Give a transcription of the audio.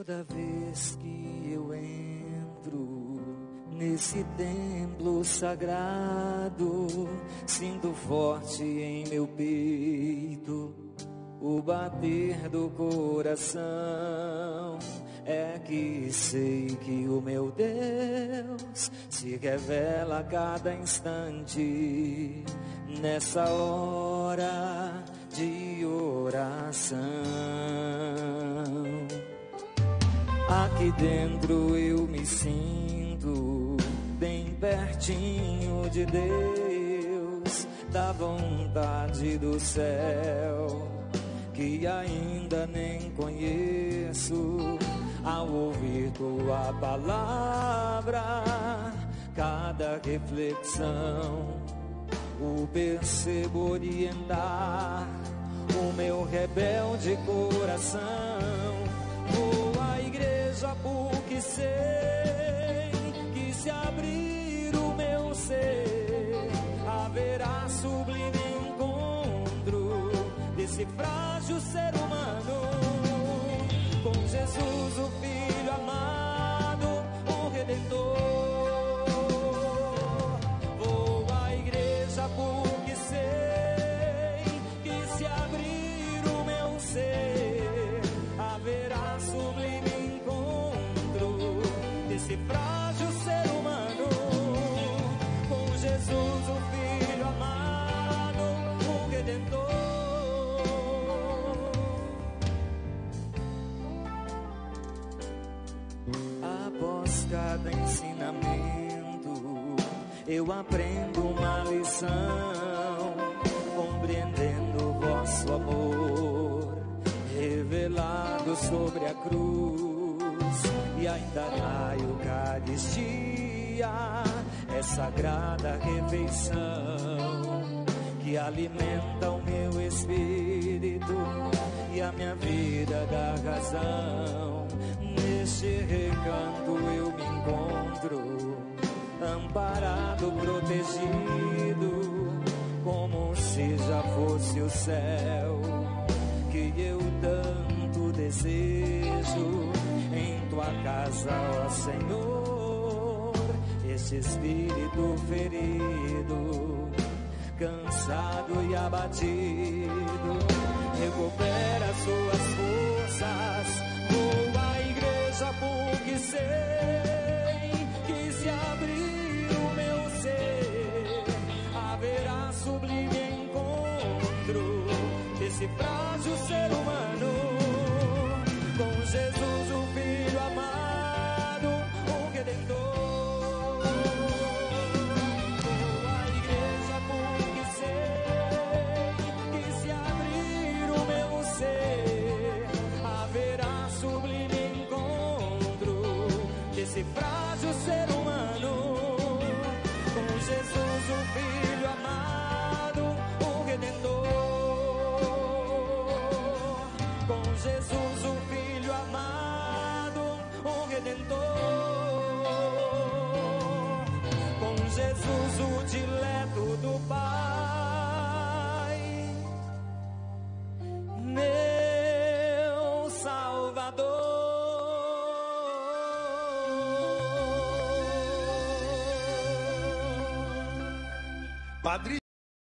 Toda vez que eu entro nesse templo sagrado, sinto forte em meu peito o bater do coração. É que sei que o meu Deus se revela a cada instante nessa hora de oração. Aqui dentro eu me sinto bem pertinho de Deus, da vontade do céu, que ainda nem conheço. Ao ouvir tua palavra, cada reflexão, o percebo orientar o meu rebelde coração desse frágil ser humano ensinamento. Eu aprendo uma lição, compreendendo o vosso amor, revelado sobre a cruz, e ainda na Eucaristia, é sagrada refeição que alimenta o meu espírito e a minha vida dá razão neste recanto céu que eu tanto desejo em tua casa, ó Senhor, este espírito ferido, cansado e abatido, recupera suas forças desse frágil ser humano. Com Jesus, o Filho amado, Redentor. Com Jesus, o dileto do Pai. Meu Salvador. Padre